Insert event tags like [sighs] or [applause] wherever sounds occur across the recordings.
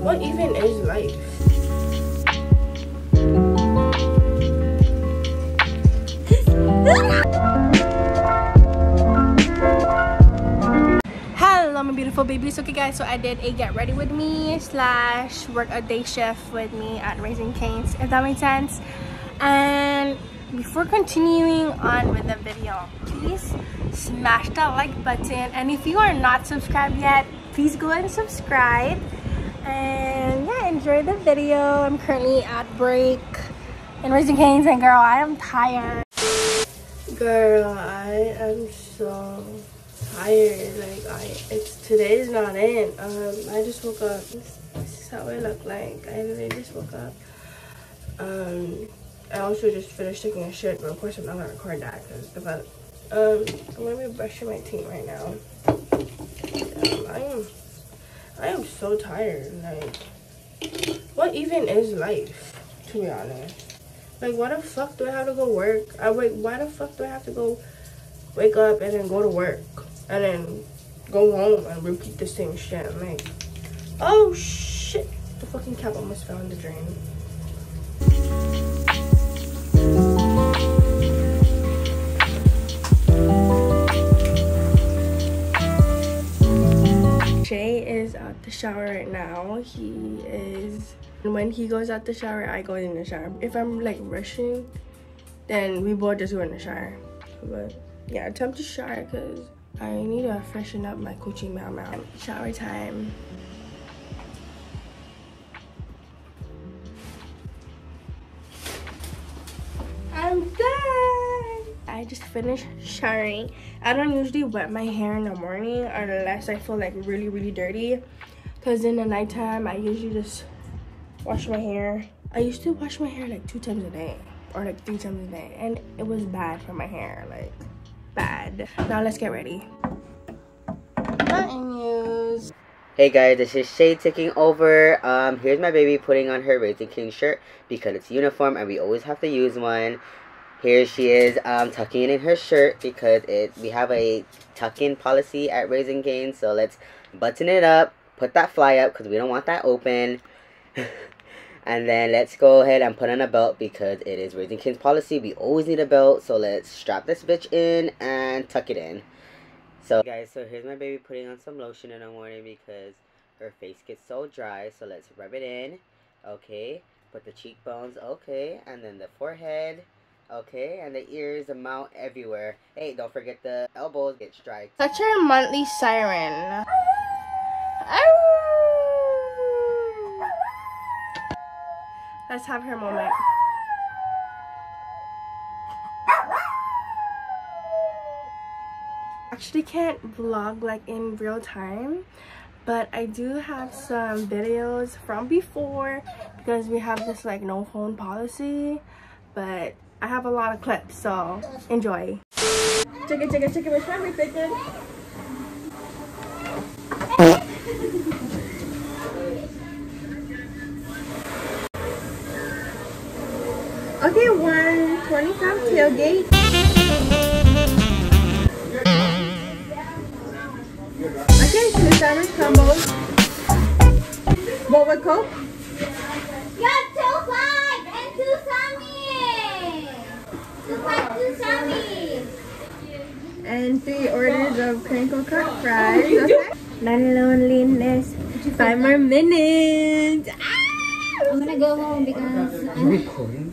What even is life? Hello my beautiful babies. Okay guys, so I did a get ready with me slash work a day shift with me at Raising Cane's, if that makes sense. And before continuing on with the video, please smash that like button. And if you are not subscribed yet, please go and subscribe. And yeah, enjoy the video. I'm currently at break in Raising Cane's and girl, I am tired. Girl, I am so tired. Like I, it's today's not in. Um, I just woke up. This, this is how I look like. I literally just woke up. Um, I also just finished taking a shit, but of course I'm not gonna record that because um, I'm gonna be brushing my teeth right now. Um, I am, I am so tired. Like, what even is life? To be honest. Like, why the fuck do I have to go work? I wait. Why the fuck do I have to go wake up and then go to work and then go home and repeat the same shit? I'm like, oh shit! The fucking cap almost fell in the drain. Shower right now. He is when he goes out the shower, I go in the shower. If I'm like rushing, then we both just go in the shower. But yeah, time to shower because I need to freshen up my coochie meow meow. Shower time. I'm done. I just finished showering. I don't usually wet my hair in the morning unless I feel like really, really dirty. Because in the nighttime, I usually just wash my hair. I used to wash my hair like two times a day or like three times a day. And it was bad for my hair, like bad. Now let's get ready. News. Hey guys, this is Shay taking over. Um, here's my baby putting on her Raising Cane shirt because it's uniform and we always have to use one. Here she is um, tucking in her shirt because it we have a tuck-in policy at Raising Cane. So let's button it up, put that fly up because we don't want that open. [laughs] and then let's go ahead and put on a belt because it is Raising Cane's policy. We always need a belt. So let's strap this bitch in and tuck it in. So guys, so here's my baby putting on some lotion in the morning because her face gets so dry. So let's rub it in. Okay. Put the cheekbones. Okay. And then the forehead. Okay, and the ears, the mouth, everywhere. Hey, don't forget the elbows get dry. Such a monthly siren. Oh! Let's have her moment. Actually can't vlog like in real time but I do have some videos from before because we have this like no phone policy but I have a lot of clips, so enjoy. Chicken, chicken, chicken, which one we thinking? Okay, one twenty-five tailgate. Okay, two sandwich combos. What with Coke? Got two flies and two sandwiches. Two flies, two sandwiches. And three orders of crinkle cut fries. [laughs] Okay. My loneliness. Five more minutes. Ah! I'm gonna go home because I'm recording?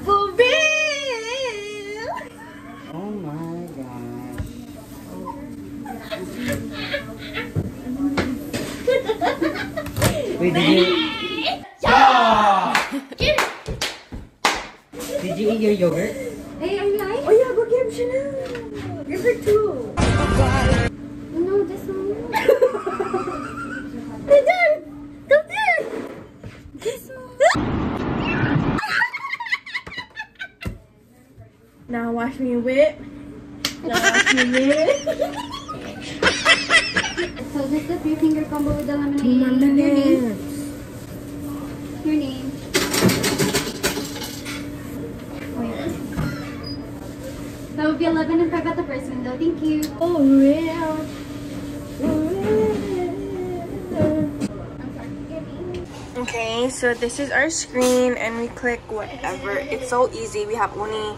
For real. Oh my gosh. Wait, did you... Chanel. Give her two. No, this one. Hey, Dad, come here. This one. Now watch me whip. Now watch me whip. [laughs] So this is the three finger combo with the lemonade. More Your name. Your name. That would be 11 if I got the first window. Thank you. Oh, real. Oh, okay, so this is our screen and we click whatever. It's so easy. We have only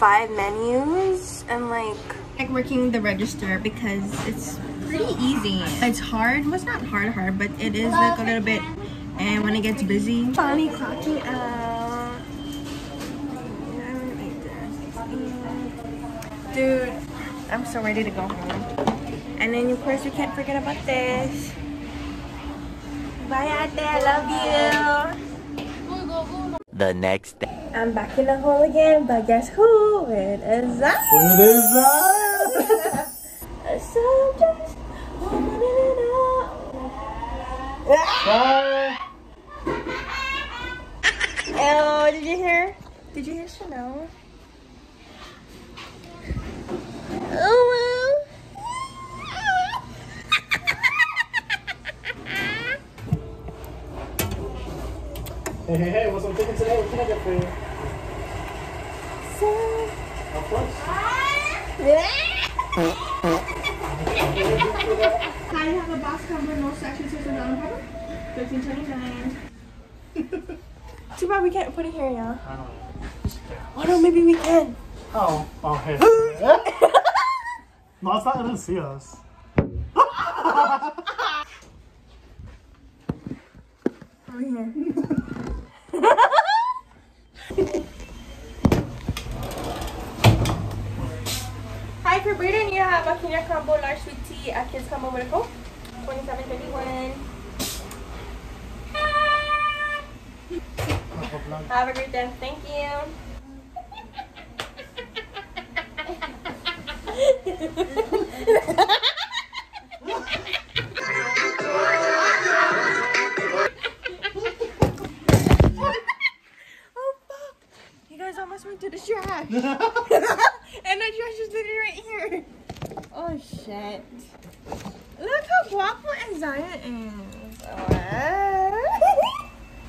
five menus and like like working the register because it's pretty easy. It's hard. Well, it's not hard hard, but it is like a little bit and when it gets busy. Funny clocking up. Uh, Dude, I'm so ready to go home. And then of course we can't forget about this. Bye Ate, I love you. The next day. I'm back in the hole again, but guess who? It is I. What is that? So just wanted it out. Bye. [laughs] Oh, did you hear? Did you hear Chanel? Hey, hey, hey, what's I'm thinking today? What can I get for you? So. Of course. Can I have a box cover, no section, six and on cover? Thirteen twenty nine. Too bad we can't put it here, y'all. I don't know. Oh no, maybe we can. Oh, oh, hey. [laughs] no, it's not. It didn't see us. Over here. [laughs] Hi, for Braden, you have a Caniac combo large sweet tea, a kids combo with a. Have a great day. Thank you. [laughs] Oh shit. Look how guapo and Zion is. [laughs]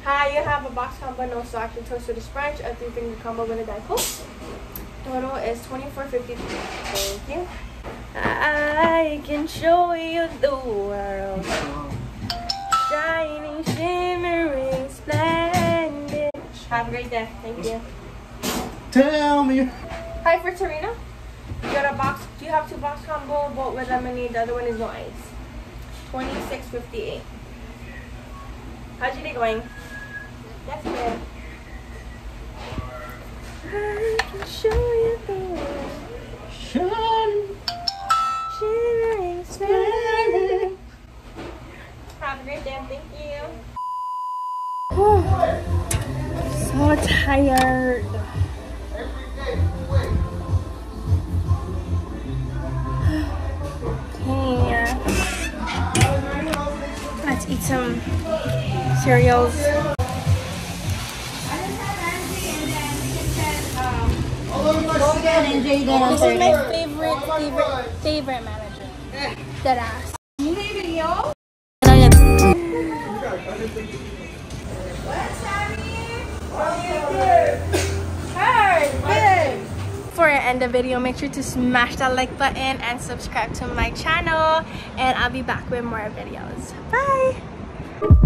Hi, you have a box combo, no sauce, and toast with a sprite, a three finger combo with a Diet Coke. Total is twenty four fifty three. Thank you. I can show you the world. Shining, shimmering, splendid. Have a great day. Thank you. Tell me. Hi for Tarina. You got a box. Do you have two box combo? Both with lemonade. The other one is no ice. Twenty six fifty eight. How's your day going? That's good. I can show you the world. Shine. Shimmering, splendid. Have a great day. Thank you. [sighs] so tired. Eat some cereals. This is my favorite, favorite, favorite manager. Dead ass. Before I end the video, make sure to smash that like button and subscribe to my channel. And I'll be back with more videos. Bye!